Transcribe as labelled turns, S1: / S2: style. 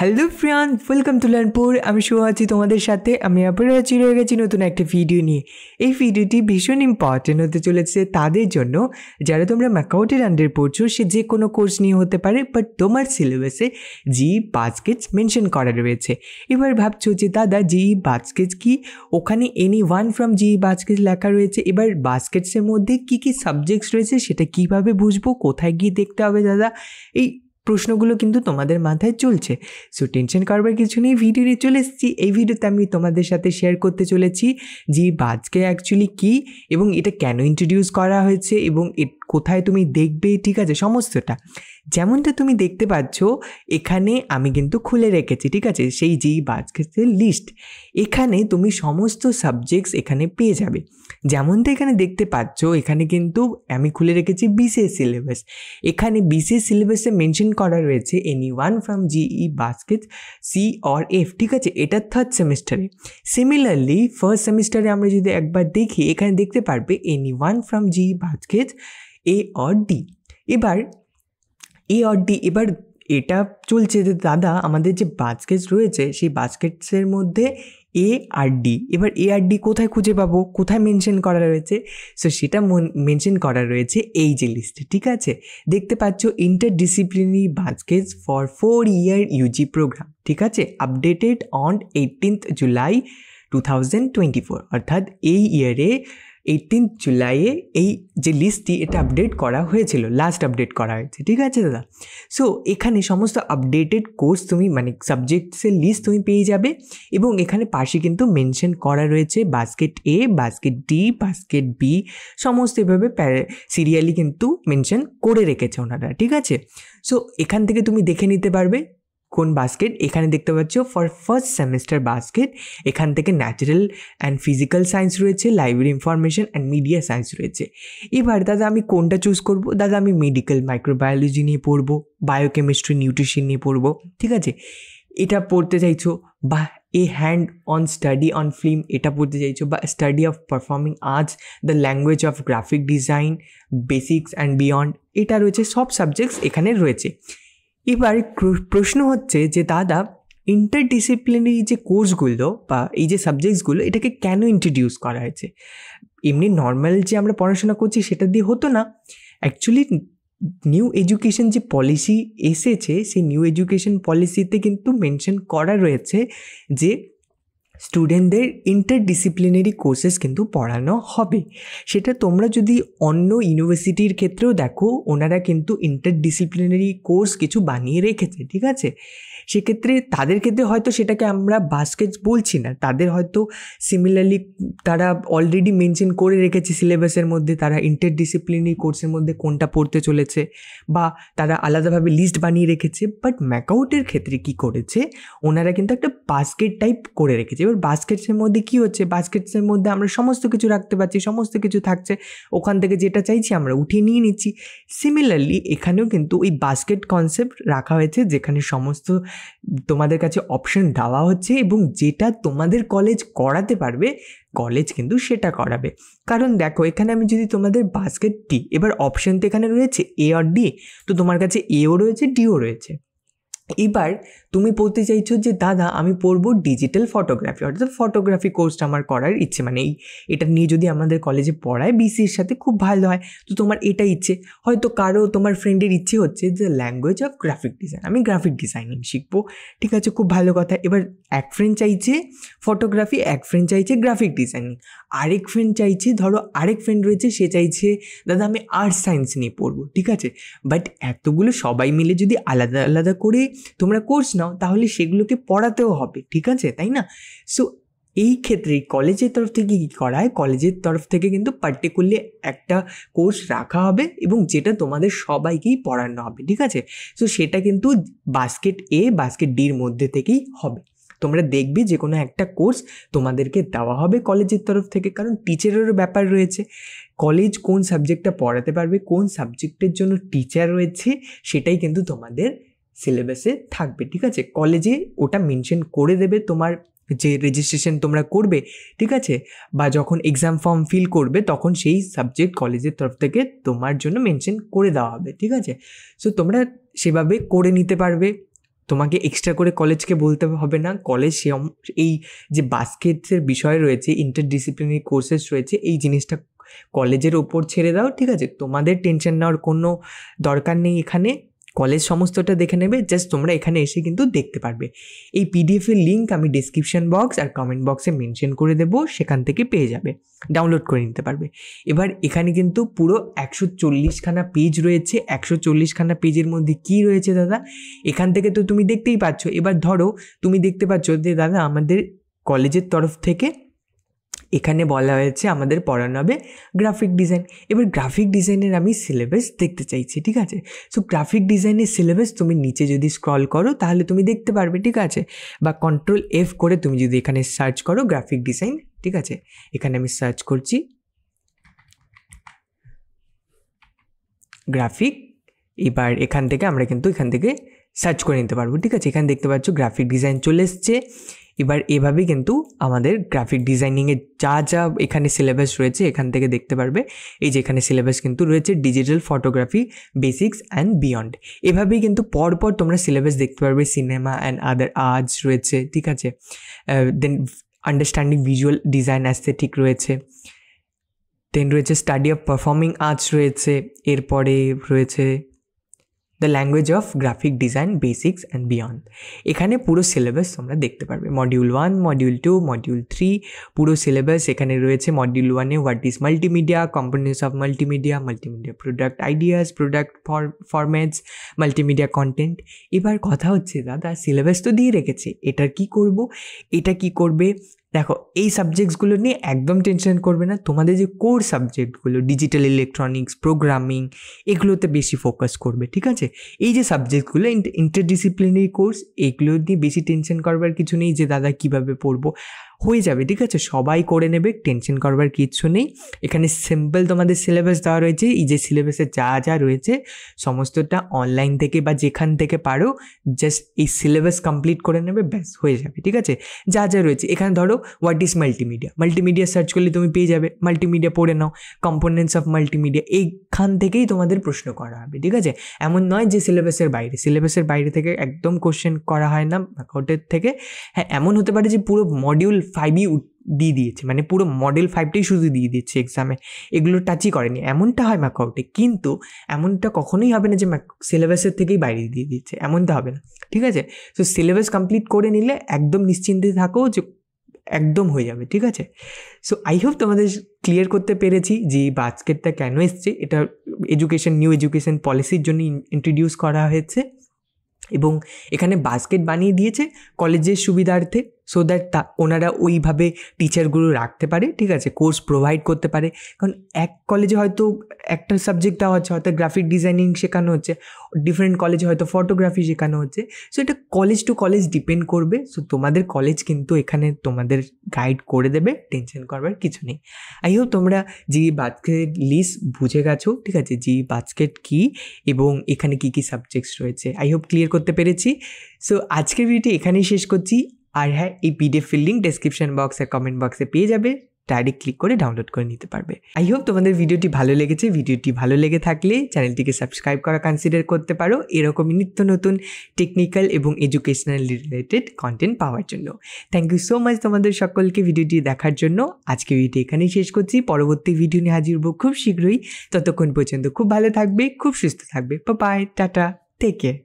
S1: Hello ফ্রিয়ান welcome to লার্নপুর আমি শুভ আছি তোমাদের সাথে। আমি আবারও আছি রয়ে গেছি নতুন একটা ভিডিও নিয়ে। এই ভিডিওটি ভীষণ ইম্পর্টেন্ট হতে চলেছে তাদের জন্য। যারা তোমরা ম্যাকাউটের আন্ডারে পড়ছো, সে যে কোনো কোর্স নিয়ে হতে পারে বাট তোমার সিলেবাসে জি বাস্কেটস মেনশন করা রয়েছে। এবার ভাবছ যে, দাদা জি বাস্কেটস কি? ওখানে any one from G baskets লেখা রয়েছে। এবার বাস্কেটসের মধ্যে কি কি সাবজেক্টস রয়েছে, সেটা কীভাবে বুঝব? কোথায় গিয়ে দেখতে হবে, দাদা? এই প্রশ্নগুলো কিন্তু তোমাদের মাথায় চলছে। সো টেনশন করবার কিছু নেই ভিডিও নিয়ে চলে এসেছি। এই ভিডিওতে আমি তোমাদের সাথে শেয়ার করতে চলেছি যে বাজকে অ্যাকচুয়ালি কী এবং এটা কেন ইন্ট্রোডিউস করা হয়েছে এবং কোথায় তুমি দেখবে, ঠিক আছে? সমস্তটা। যেমনটা তুমি দেখতে পাচ্ছ, এখানে আমি কিন্তু খুলে রেখেছি, ঠিক আছে? সেই যেই বাজকের লিস্ট এখানে তুমি সমস্ত সাবজেক্টস এখানে পেয়ে যাবে। যেমনটা এখানে দেখতে পাচ্ছ, এখানে কিন্তু আমি খুলে রেখেছি বিসিএস সিলেবাস এখানে বিসিএস সিলেবাসে মেনশন করা রয়েছে any one from GE basket C or F ঠিক আছে? এটা থার্ড সেমিস্টারে সিমিলারলি ফার্স্ট সেমিস্টারে আমরা যদি একবার দেখি, এখানে দেখতে পারবে any one from GE basket A or D এবার এ অর ডি এবার এটা চলছে যে দাদা, আমাদের যে বাস্কেটস রয়েছে, সেই বাস্কেটসের মধ্যে এ আর ডি এবার এ আর কোথায় খুঁজে পাবো? কোথায় মেনশন করা রয়েছে? সো সেটা মেনশন করা রয়েছে এই যে লিস্টে ঠিক আছে? দেখতে পাচ্ছ interdisciplinary baskets for four year UG program ঠিক আছে? Updated on eighteenth July two thousand twenty four অর্থাৎ এই ইয়ারে এইটিন জুলাইয়ে এই যে লিস্টটি এটা আপডেট করা হয়েছিল লাস্ট আপডেট করা হয়েছে, ঠিক আছে দাদা? সো এখানে সমস্ত আপডেটেড কোর্স তুমি মানে সাবজেক্টসের লিস্ট তুমি পেয়ে যাবে এবং এখানে পাশে কিন্তু মেনশন করা রয়েছে basket A basket D basket B সমস্ত এভাবে সিরিয়ালি কিন্তু মেনশন করে রেখেছে ওনারা, ঠিক আছে? সো এখান থেকে তুমি দেখে নিতে পারবে কোন বাস্কেট এখানে দেখতে পাচ্ছ ফর ফার্স্ট সেমিস্টার বাস্কেট এখান থেকে ন্যাচারাল অ্যান্ড ফিজিক্যাল সায়েন্স রয়েছে library information and media science রয়েছে। এবার দাদা আমি কোনটা চুজ করব? দাদা আমি মেডিকেল মাইক্রোবায়োলজি নিয়ে পড়ব বায়োকেমিস্ট্রি নিউট্রিশন নিয়ে পড়ব, ঠিক আছে? এটা পড়তে চাইছো বা a hand on study on film এটা পড়তে চাইছো বা study of performing arts the language of graphic design basics and beyond এটা রয়েছে, সব সাবজেক্টস এখানে রয়েছে। এবার প্রশ্ন হচ্ছে যে, দাদা ইন্টারডিসিপ্লিনারি যে কোর্সগুলো বা এই যে সাবজেক্টসগুলো এটাকে কেন ইন্ট্রোডিউস করা হয়েছে? এমনি নর্মাল যে আমরা পড়াশোনা করছি, সেটা দিয়ে হতো না। অ্যাকচুয়ালি নিউ এডুকেশন যে পলিসি এসেছে, সেই নিউ এডুকেশন পলিসিতে কিন্তু মেনশন করা রয়েছে যে স্টুডেন্টদের ইন্টারডিসিপ্লিনারি কোর্সেস কিন্তু পড়ানো হবে। সেটা তোমরা যদি অন্য ইউনিভার্সিটির ক্ষেত্রেও দেখো, ওনারা কিন্তু ইন্টারডিসিপ্লিনারি কোর্স কিছু বানিয়ে রেখেছে, ঠিক আছে? সেক্ষেত্রে তাদের ক্ষেত্রে হয়তো সেটাকে আমরা বাস্কেট বলছি না। তাদের হয়তো সিমিলারলি তারা অলরেডি মেনশন করে রেখেছে সিলেবাসের মধ্যে, তারা ইন্টারডিসিপ্লিনারি কোর্সের মধ্যে কোনটা পড়তে চলেছে বা তারা আলাদাভাবে লিস্ট বানিয়ে রেখেছে। বাট ম্যাকআউটের ক্ষেত্রে কি করেছে? ওনারা কিন্তু একটা বাস্কেট টাইপ করে রেখেছে। এবার বাস্কেটসের মধ্যে কি হচ্ছে? বাস্কেটসের মধ্যে আমরা সমস্ত কিছু রাখতে পারছি, সমস্ত কিছু থাকছে। ওখান থেকে যেটা চাইছি আমরা উঠিয়ে নিয়ে নিচ্ছি। সিমিলারলি এখানেও কিন্তু ওই বাস্কেট কনসেপ্ট রাখা হয়েছে, যেখানে সমস্ত তোমাদের কাছে অপশন দেওয়া হচ্ছে এবং যেটা তোমাদের কলেজ করাতে পারবে কলেজ কিন্তু সেটা করাবে। কারণ দেখো, এখানে আমি যদি তোমাদের বাস্কেট ডি এবার অপশন তো এখানে রয়েছে এ আর ডি তো তোমার কাছে এও রয়েছে ডিও রয়েছে। এবার তুমি পড়তে চাইছো যে, দাদা, আমি পড়ব ডিজিটাল ফটোগ্রাফি অর্থাৎ ফটোগ্রাফি কোর্সটা আমার করার ইচ্ছে। মানে এই, এটা নিয়ে যদি আমাদের কলেজে পড়ায় বিসির সাথে খুব ভালো হয়। তো তোমার এটা ইচ্ছে। হয়তো কারও তোমার ফ্রেন্ডের ইচ্ছে হচ্ছে যে ল্যাঙ্গুয়েজ অফ গ্রাফিক ডিজাইন আমি গ্রাফিক ডিজাইনিং শিখব। ঠিক আছে, খুব ভালো কথা। এবার এক ফ্রেন্ড চাইছে ফটোগ্রাফি এক ফ্রেন্ড চাইছে গ্রাফিক ডিজাইনিং আরেক ফ্রেন্ড চাইছে, ধরো আরেক ফ্রেন্ড রয়েছে, সে চাইছে, দাদা, আমি আর্টস সায়েন্স নিয়ে পড়ব। ঠিক আছে? বাট এতগুলো সবাই মিলে যদি আলাদা আলাদা করে তোমরা কোর্স নাও, তাহলে সেগুলোকে পড়াতেও হবে, ঠিক আছে? তাই না? সো এই ক্ষেত্রে কলেজের তরফ থেকে কী করা হয়? কলেজের তরফ থেকে কিন্তু পার্টিকুলারলি একটা কোর্স রাখা হবে এবং যেটা তোমাদের সবাইকেই পড়ানো হবে, ঠিক আছে? সো সেটা কিন্তু বাস্কেট এ বাস্কেট ডির মধ্যে থেকেই হবে। তোমরা দেখবে যে কোনো একটা কোর্স তোমাদেরকে দেওয়া হবে কলেজের তরফ থেকে, কারণ টিচারেরও ব্যাপার রয়েছে। কলেজ কোন সাবজেক্টটা পড়াতে পারবে, কোন সাবজেক্টের জন্য টিচার রয়েছে, সেটাই কিন্তু তোমাদের সিলেবাসে থাকবে, ঠিক আছে? কলেজে ওটা মেনশন করে দেবে তোমার যে রেজিস্ট্রেশন তোমরা করবে, ঠিক আছে? বা যখন এক্সাম ফর্ম ফিল করবে, তখন সেই সাবজেক্ট কলেজের তরফ থেকে তোমার জন্য মেনশন করে দেওয়া হবে, ঠিক আছে? সো তোমরা সেভাবে করে নিতে পারবে। তোমাকে এক্সট্রা করে কলেজকে বলতে হবে না। কলেজ এই যে বাস্কেটসের বিষয় রয়েছে ইন্টারডিসিপ্লিনারি কোর্সেস রয়েছে, এই জিনিসটা কলেজের ওপর ছেড়ে দাও, ঠিক আছে? তোমাদের টেনশন নেওয়ার কোনো দরকার নেই এখানে। কলেজ সমস্তটা দেখে নেবে জাস্ট তোমরা এখানে এসে কিন্তু দেখতে পারবে। এই পিডিএফের লিঙ্ক আমি ডিসক্রিপশন বক্স আর কমেন্ট বক্সে মেনশন করে দেবো, সেখান থেকে পেয়ে যাবে ডাউনলোড করে নিতে পারবে। এবার এখানে কিন্তু পুরো একশো চল্লিশখানা পেজ রয়েছে, একশো চল্লিশখানা পেজের মধ্যে কি রয়েছে দাদা? এখান থেকে তো তুমি দেখতেই পাচ্ছ, এবার ধরো তুমি দেখতে পাচ্ছ যে দাদা আমাদের কলেজের তরফ থেকে এখানে বলা হয়েছে আমাদের পড়ানো হবে গ্রাফিক ডিজাইন এবার গ্রাফিক ডিজাইনের আমি সিলেবাস দেখতে চাইছি, ঠিক আছে? সো গ্রাফিক ডিজাইনের সিলেবাস তুমি নিচে যদি স্ক্রল করো, তাহলে তুমি দেখতে পারবে, ঠিক আছে? বা কন্ট্রোল এফ করে তুমি যদি এখানে সার্চ করো গ্রাফিক ডিজাইন ঠিক আছে? এখানে আমি সার্চ করছি গ্রাফিক এবার এখান থেকে আমরা কিন্তু এখান থেকে সার্চ করে নিতে পারব, ঠিক আছে? এখানে দেখতে পাচ্ছ গ্রাফিক ডিজাইন চলে এসছে। এবার এভাবেই কিন্তু আমাদের গ্রাফিক ডিজাইনিংয়ের যা যা এখানে সিলেবাস রয়েছে এখান থেকে দেখতে পারবে। এই যে এখানে সিলেবাস কিন্তু রয়েছে digital photography basics and beyond এভাবেই কিন্তু পরপর তোমরা সিলেবাস দেখতে পারবে সিনেমা অ্যান্ড আদার আর্টস রয়েছে, ঠিক আছে? Then understanding visual design aesthetic রয়েছে। দেন রয়েছে স্টাডি অফ পারফর্মিং আর্টস রয়েছে, এরপরে রয়েছে the language of graphic design basics and beyond এখানে পুরো সিলেবাস তোমরা দেখতে পারবে। Module one module two module three পুরো সিলেবাস এখানে রয়েছে। মডিউল ওয়ানে what is multimedia components of multimedia multimedia product ideas product for formats multimedia content এবার কথা হচ্ছে, দাদা সিলেবাস তো দিয়ে রেখেছে, এটার কি করব? এটা কি করবে? দেখো, এই সাবজেক্টসগুলো নিয়ে একদম টেনশন করবে না। তোমাদের যে কোর সাবজেক্টগুলো ডিজিটাল ইলেকট্রনিক্স প্রোগ্রামিং এগুলোতে বেশি ফোকাস করবে, ঠিক আছে? এই যে সাবজেক্টগুলো ইন্টারডিসিপ্লিনারি কোর্স এগুলো নিয়ে বেশি টেনশন করবার কিছু নেই যে, দাদা, কীভাবে পড়ব? হয়ে যাবে, ঠিক আছে? সবাই করে নেবে টেনশন করবার কিচ্ছু নেই। এখানে সিম্পল তোমাদের সিলেবাস দেওয়া রয়েছে। এই যে সিলেবাসে যা যা রয়েছে, সমস্তটা অনলাইন থেকে বা যেখান থেকে পারো জাস্ট এই সিলেবাস কমপ্লিট করে নেবে, ব্যাস, হয়ে যাবে, ঠিক আছে? যা যা রয়েছে, এখানে ধরো what is multimedia multimedia search করলে তুমি পেয়ে যাবে। মাল্টিমিডিয়া পড়ে নাও। কম্পোনেন্টস অফ মাল্টিমিডিয়া এইখান থেকেই তোমাদের প্রশ্ন করা হবে, ঠিক আছে? এমন নয় যে সিলেবাসের বাইরে। সিলেবাসের বাইরে থেকে একদম কোশ্চেন করা হয় না ওটের থেকে। হ্যাঁ এমন হতে পারে যে পুরো মডিউল ফাইভই দিয়ে দিয়েছে। মানে পুরো মডেল ফাইভটাই শুধু দিয়ে দিচ্ছে এক্সামে এগুলো টাচই করেনি। এমনটা হয় ম্যাকাউটে কিন্তু এমনটা কখনোই হবে না যে সিলেবাসের থেকেই বাইরে দিয়ে দিচ্ছে। এমনটা হবে না, ঠিক আছে? তো সিলেবাস কমপ্লিট করে নিলে একদম নিশ্চিন্তে থাকো যে একদম হয়ে যাবে, ঠিক আছে? সো আই হোপ তোমাদের ক্লিয়ার করতে পেরেছি যে বাস্কেটটা কেন এসছে। এটা এডুকেশন নিউ এডুকেশন পলিসির জন্য ইন্ট্রোডিউস করা হয়েছে এবং এখানে বাস্কেট বানিয়ে দিয়েছে কলেজের সুবিধার্থে। সো দ্যাট তা, ওনারা ওইভাবে টিচারগুলো রাখতে পারে, ঠিক আছে? কোর্স প্রোভাইড করতে পারে। কারণ এক কলেজে হয়তো একটা সাবজেক্ট দেওয়া হচ্ছে, হয়তো গ্রাফিক ডিজাইনিং শেখানো হচ্ছে ডিফারেন্ট কলেজে হয়তো ফটোগ্রাফি শেখানো হচ্ছে। সো এটা কলেজ টু কলেজ ডিপেন্ড করবে। সো তোমাদের কলেজ কিন্তু এখানে তোমাদের গাইড করে দেবে টেনশন করবার কিছু নেই। আই হোপ তোমরা জি বাস্কেট লিস্ট বুঝে গেছো, ঠিক আছে? জি বাস্কেট কী এবং এখানে কী কী সাবজেক্টস রয়েছে। আই হোপ ক্লিয়ার করতে পেরেছি। সো আজকের ভিডিওটি এখানেই শেষ করছি। আর হ্যাঁ এই পিডিএফের লিঙ্ক ডেসক্রিপশন বক্স আর কমেন্ট বক্সে পেয়ে যাবে। ডাইরেক্ট ক্লিক করে ডাউনলোড করে নিতে পারবে। আই হোপ তোমাদের ভিডিওটি ভালো লেগেছে। ভিডিওটি ভালো লেগে থাকলে চ্যানেলটিকে সাবস্ক্রাইব করা কনসিডার করতে পারো। এরকমই নিত্য নতুন টেকনিক্যাল এবং এডুকেশনাল রিলেটেড কন্টেন্ট পাওয়ার জন্য। থ্যাংক ইউ সো মাচ তোমাদের সকলকে ভিডিওটি দেখার জন্য। আজকে ভিডিওটি এখানেই শেষ করছি। পরবর্তী ভিডিও নিয়ে হাজির হব খুব শীঘ্রই। ততক্ষণ পর্যন্ত খুব ভালো থাকবে, খুব সুস্থ থাকবে। By tata take care